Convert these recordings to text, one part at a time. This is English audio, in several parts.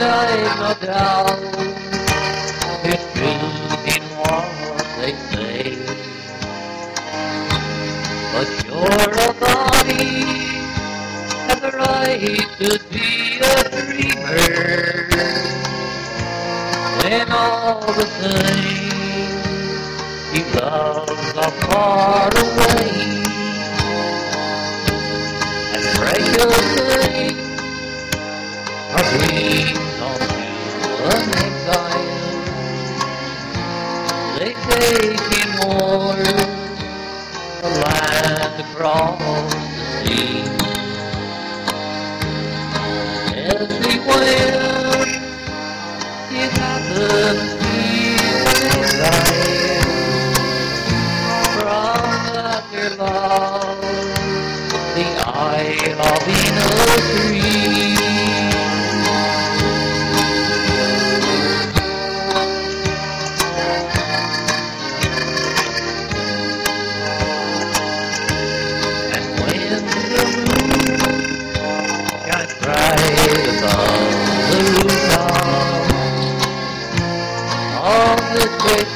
I'm a in what they say. But you're a body, have the right to be a dreamer. When all the same, he loves are far away. Across the sea. Everywhere it happens, he's exile from dear love, the Isle of Innisfree.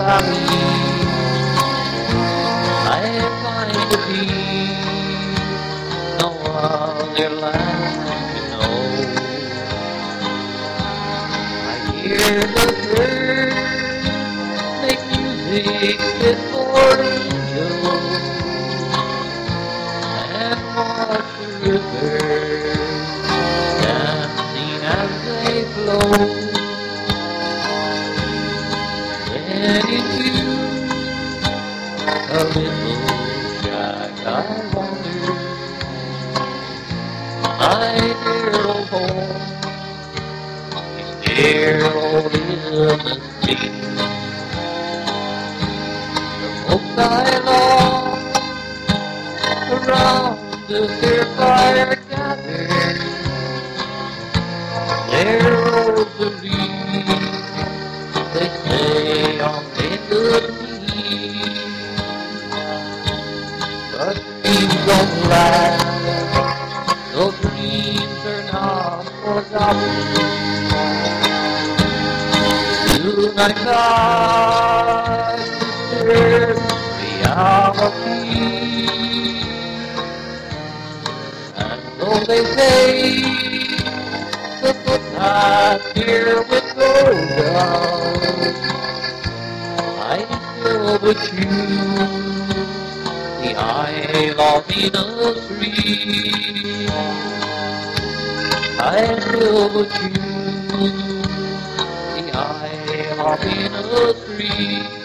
I find peace no other land can know. I hear the birds make music for angels and watch the river dancing as they flow. Then into a little I my dear old dear old. The folks I love around rosaries, they not forgotten. Soon I got to. And though they say the I choose the Isle of Innisfree. I would choose the Isle of Innisfree.